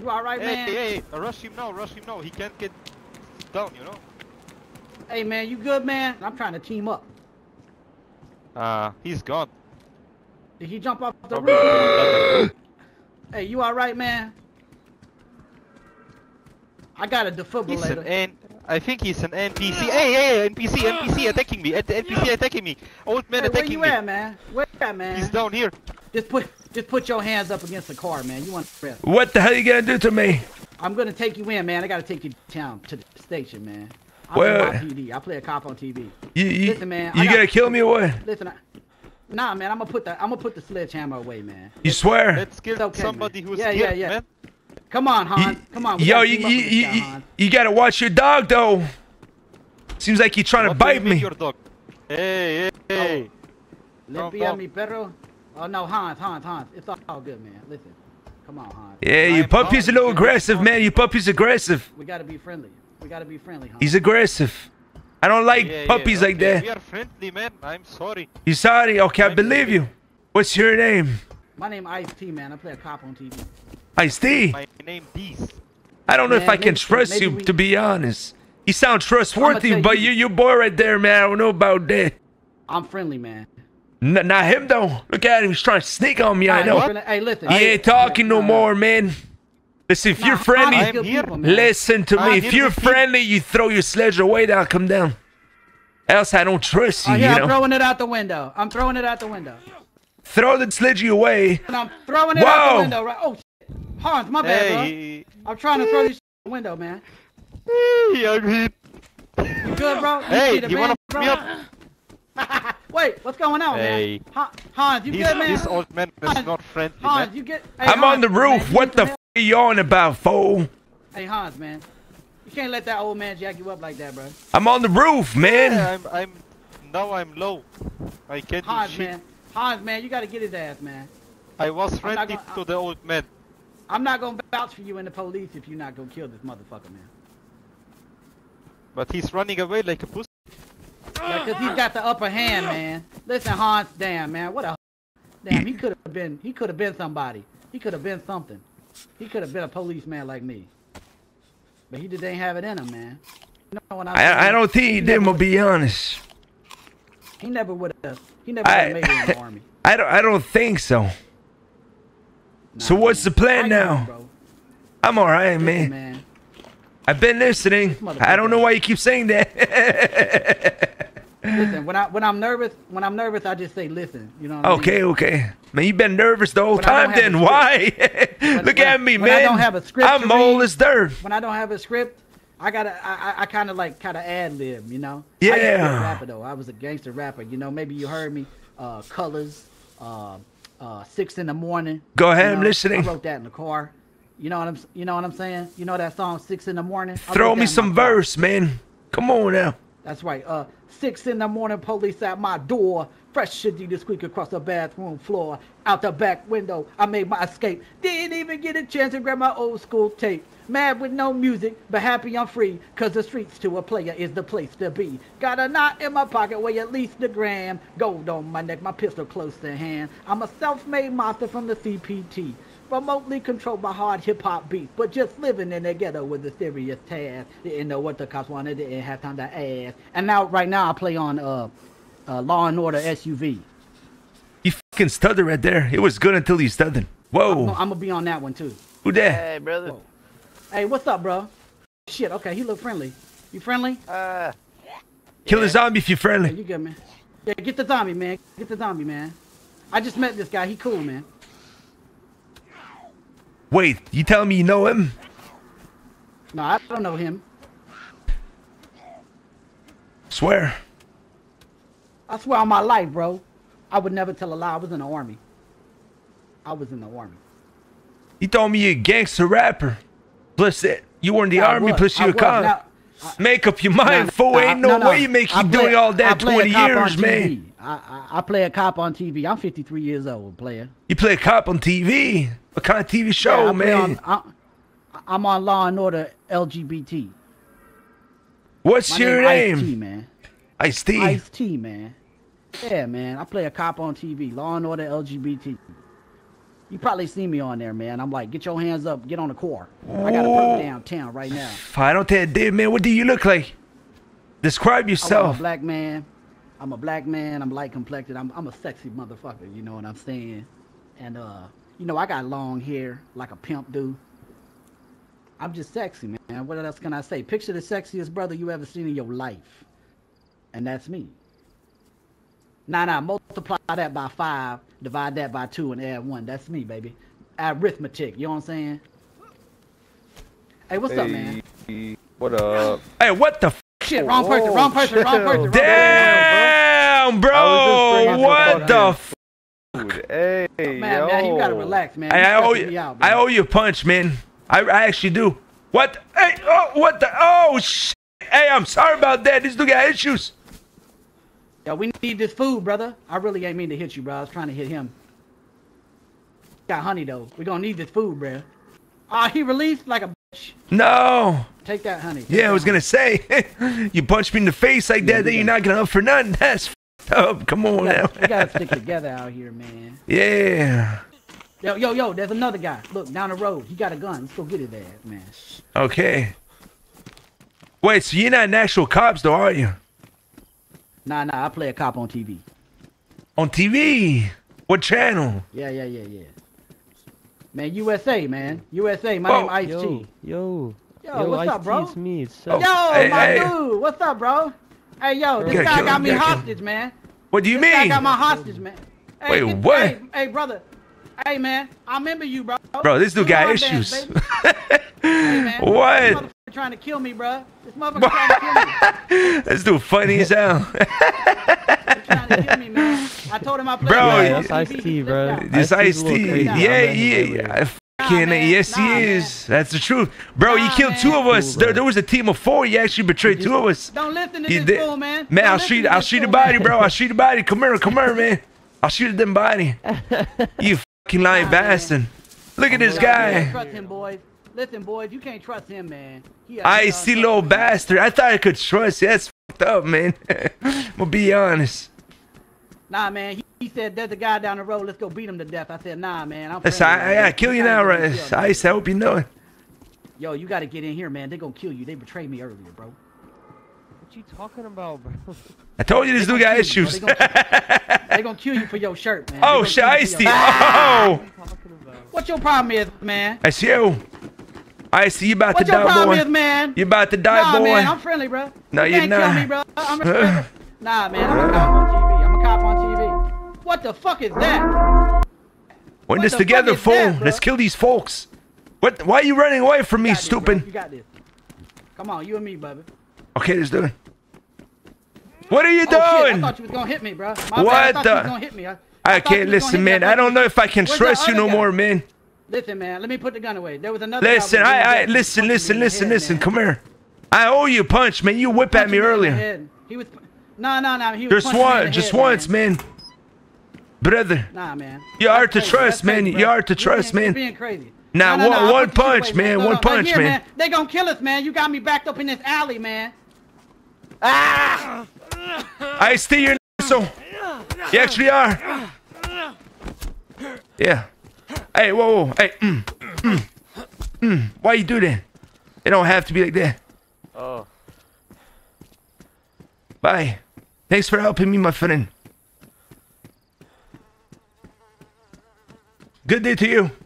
You all right, Hey, man? hey, hey, rush him now, rush him now. He can't get down, you know. Hey, man, you good, man? I'm trying to team up. Uh, he's gone. Did he jump off the roof? Hey, you all right, man? I got a He's an I think he's an NPC. Hey, hey, NPC, NPC attacking me. At- NPC attacking me. Old man Hey, where attacking you me. at, man? Where you at, man? He's down here. Just put just put your hands up against the car, man. You want to rest. What the hell you gonna do to me? I'm gonna take you in, man. I gotta take you down to the station, man. I'm Well- on PD. I play a cop on TV. You, you, Listen, man, you got- gonna kill me or what? Listen, I, nah, man. I'm gonna put the I'm gonna put the sledgehammer away, man. You swear? Let's kill okay, somebody man. who's Yeah, scared, yeah, yeah. man. Come on, Hans. You- Come on. we Yo, you, you, you, guy, you, you gotta watch your dog though. Seems like you're trying What to do you bite me. Your dog. Hey, hey, hey. Oh. Calm Limpia mi perro. Oh no, Hans, Hans, Hans. It's all good, man. Listen. Come on, Hans. Yeah, your puppy's a little aggressive, man. Your puppy's aggressive. We gotta be friendly. We gotta be friendly, Hans. He's aggressive. I don't like Yeah, yeah, puppies like that. We are friendly, man. I'm sorry. You sorry? Okay, I believe you. What's your name? My name Ice T, man. I play a cop on TV. Ice D. My name Beast. I don't know if I can maybe- trust maybe you, we- to be honest. You sound trustworthy, but you- you, you boy right there, man. I don't know about that. I'm friendly, man. N- not him though. Look at him. He's trying to sneak on me. I Nah, know. I'm. Hey, listen. He ain't talking no Nah, more, man. Listen, if nah, you're friendly, is I'm good here. people, listen to I'm me. If you're with you. friendly, you throw your sledge away, then I'll come down. Else, I don't trust you. Oh, you yeah, I'm know. throwing it out the window. I'm throwing it out the window. Throw the sledge away. And I'm throwing it out Whoa. the window. Right? Oh, shit. Hans, my bad, bro. I'm trying to throw this out the window, man. hey, I'm. You good, bro? You Hey, see the you wanna man, pick me bro? Wait, what's going on, Hey. man? Han- Hans, you He's, good, man? this old man is Hans, not friendly, Hans, man. you get. Hey, I'm on the roof. you what the f are you on about, fool? Hey, Hans, man. You can't let that old man jack you up like that, bro. I'm on the roof, man. Yeah, I'm, I'm, now I'm low. I can't do Hans, shit. man. Hans, man, you gotta get his ass, man. I was not friendly gonna- to the old man. I'm not gonna vouch for you in the police if you're not gonna kill this motherfucker, man. But he's running away like a pussy. Yeah, cause he's got the upper hand, man. Listen, Hans, damn, man, what a damn. He could have been, he could have been somebody. He could have been something. He could have been a policeman like me. But he just ain't have it in him, man. You know what I'm? I, I don't think he did, never to be honest. He never would have. He never would I- have made it in the army. I don't, I don't think so. So Nah, what's man. the plan you now? bro? I'm all right, man. man. I've been listening. I don't know why you keep saying that. Listen, when I when I'm nervous, when I'm nervous, I just say listen. You know what I mean? okay, okay. Man, you been nervous the whole When time then. Why? Look when- at me, when I don't have a script I'm old as dirt. When I don't have a script, I gotta, I, I, I kind of like, kind of ad lib, you know. Yeah. I used to be a rapper though. I was a gangster rapper. You know, maybe you heard me. Uh, Colors, uh, uh, Six in the Morning. Go ahead, You I'm listening. I wrote that in the car. You know what I'm, you know what I'm saying? You know that song Six in the Morning? I Throw me some verse, man. Come on now. That's right. Uh, six in the morning, police at my door. Fresh shitty to squeak across the bathroom floor. Out the back window, I made my escape. Didn't even get a chance to grab my old school tape. Mad with no music, but happy I'm free. Cause the streets to a player is the place to be. Got a knot in my pocket, weigh at least a gram. Gold on my neck, my pistol close to hand. I'm a self-made monster from the CPT. Remotely controlled by hard hip hop beats, but just living in the ghetto with a serious task. Didn't know what the cops wanted, didn't have time to ask. And now, right now, I play on uh, uh Law and Order SUV. You fucking stutter right there. It was good until you stuttered. Whoa. I'm, Whoa. gonna be on that one too. Who that? Hey, brother. Whoa. Hey, what's up, bro? Shit, okay, he look friendly. You friendly? Uh, Kill a zombie if you're Yeah, friendly. you good, man. Yeah, get the zombie, man. Get the zombie, man. I just met this guy. He cool, man. Wait, you telling me you know him? No, I don't know him. Swear. I swear on my life, bro. I would never tell a lie. I was in the army. I was in the army. You told me you a gangster rapper. Plus that you were in the Yeah, army, plus you I a was. cop. Now- Make up your mind, Nah, fool. Ain't no, way you make I you play- all that 20 years, man. I, I, I play a cop on TV. I'm 53 years old, player. You play a cop on TV. What kind of TV show, Yeah, man? On, I, I'm on Law and Order LGBT. What's My your name Ice T, man. Ice T. Ice T, man. Yeah, man. I play a cop on TV. Law and Order LGBT. You probably see me on there, man. I'm like, get your hands up, get on the core. I got a perk downtown right now. I don't I did, man. What do you look like? Describe I'm a yourself. black man. I'm a black man. I'm light complected. I'm I'm a sexy motherfucker. You know what I'm saying? And uh, you know I got long hair like a pimp do. I'm just sexy, man. What else can I say? Picture the sexiest brother you ever seen in your life, and that's me. Nah, nah. Multiply that by five, divide that by two, and add one. That's me, baby. Arithmetic. You know what I'm saying? Hey, what's up, man? Hey, what up? Hey, what the? F- Shit, wrong person, wrong person, wrong person. wrong person. Damn, hey, Man, yo. man, you gotta relax, man. I, I owe you. out, I owe you a punch, man. I, I actually do. What? Hey, oh, what the? Oh, shit. Hey, I'm sorry about that. This dude got issues. Yo, we need this food, brother. I really ain't mean to hit you, bro. I was trying to hit him. Got honey though. We gonna need this food, bro. Ah, he released like a bitch. No. Take that honey. Take Yeah, I was honey. gonna say, you punched me in the face like that, then you're not gonna up for nothing. That's f***ed. Oh, come on We now. gotta, we gotta stick together out here, man. Yeah. Yo, yo, yo, there's another guy. Look, down the road. He got a gun. Let's go get his ass, man. Okay. Wait, so you're not an actual cops, though, are you? Nah, nah, I play a cop on TV. On TV. What channel? Yeah, yeah, yeah, yeah. Man, USA, man. USA. My Oh. name Ice Yo, T. yo, Yo, what's up, bro? It's me. It's Oh. Yo, Hey, my hey. dude. What's up, bro? Hey, yo, this Gotta guy kill got me gotta kill hostage, man. What do you This guy mean? got my hostage, man. Hey, Wait, get- what? Hey, hey, brother. Hey, man. I remember you, bro. Bro, this dude You got issues. baby. Hey, man. This what? motherfucker trying to kill me, bro. This motherfucker trying to kill me. This dude funny as hell. Trying to kill me, man. I told him I played Bro, Yeah, that's Ice He T, bro. This Ice-T's Ice T. Yeah, I met him yeah. yeah. Fucking man. yes, he Nah, is. That's the truth, bro. you Nah, killed two of us. Cool, there, there was a team of four. You actually betrayed two of us. Don't listen to He this did. fool, man. Man, Don't I'll shoot. I'll shoot the body, bro. I'll shoot the body. Come here, come here, man. I'll shoot the body. You fucking lying Nah, man. bastard. Look at this guy. trust him, boys. Listen, boys, you can't trust him, man. He a- I see little bastard. I thought I could trust. you. That's fucked up, man. I'm gonna be honest. Nah, man. He, he said there's a guy down the road. Let's go beat him to death. I said, nah, man. I'm Listen, friendly, I, I man. gotta kill you now, right? get killed, Ice, I hope you know it. Yo, you gotta get in here, man. They gonna kill you. They betrayed me earlier, bro. What you talking about, bro? I told you this dude got kill you, issues. They gonna, gonna kill you for your shirt, man. Oh shit, kill you for Ice your T. shirt. Oh, talking? What your problem is, man? that's you. I see you about What to your die, problem is, boy. man? You about to die, nah, boy. man, I'm friendly, bro. No, you you're can't not. kill me, bro. I'm a nah, man, I'm a cop on TV. I'm a the fuck is that? What this together, fool. that. Let's kill these folks. What? Why are you running away from me, You got this, bro. stupid? You got this. Come on, you and me, baby. Okay, let's do it. What are you Oh shit, I doing? thought you was gonna hit me, bro. My What. I thought the- you gonna hit me. I, I I can't was gonna hit listen, man. I don't know if I can Where's trust you no guy? more, man. Listen, man. Let me put the gun away. There was another. Listen, I, I. Listen, listen, listen, head, listen. man. Come here. I owe you a punch, man. You whip at me earlier. He was. No, no, no. He was Just punching me in one, just once, man. Brother. Nah, man. You That's hard to crazy. trust, That's man. crazy, You bro. hard to You're trust, man. You're being crazy. Nah, no, no, one- no, one punch, away, man, No, one no, right punch, here, man. They gonna kill us, man. You got me backed up in this alley, man. Ah! I see your so. You actually are. Yeah. Hey, whoa, whoa. Hey, mm, mm, mm. Why you do that? It don't have to be like that. Oh, Bye. Thanks for helping me, my friend. Good day to you.